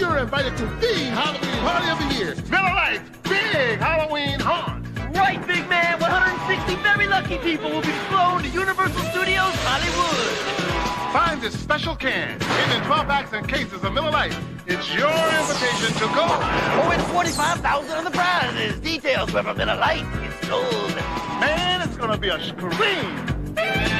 You're invited to the Halloween party of the year. Miller Lite's big Halloween haunt. Right, big man. 160 very lucky people will be flown to Universal Studios Hollywood. Find this special can hidden in 12 packs and cases of Miller Lite. It's your invitation to go. Oh, win 45000 of the prizes. Details where from Miller Lite. It's sold. Man, it's gonna be a scream.